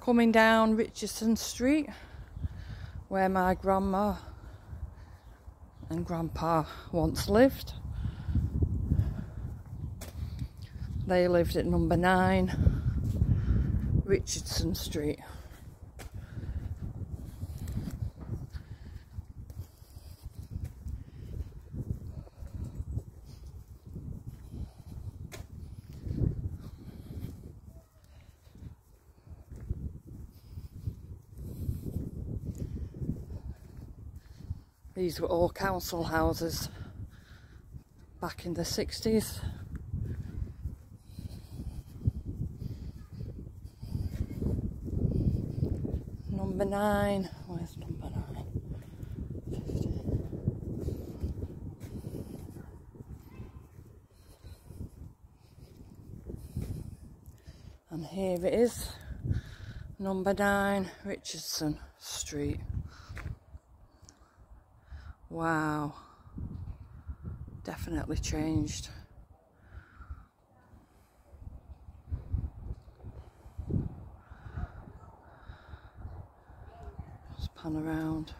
coming down Richardson Street where my grandma and grandpa once lived. They lived at number 9 Richardson Street. These were all council houses back in the 60s. Number nine, where's number nine? 50. And here it is, number nine, Richardson Street. Wow. Definitely changed. Just pan around.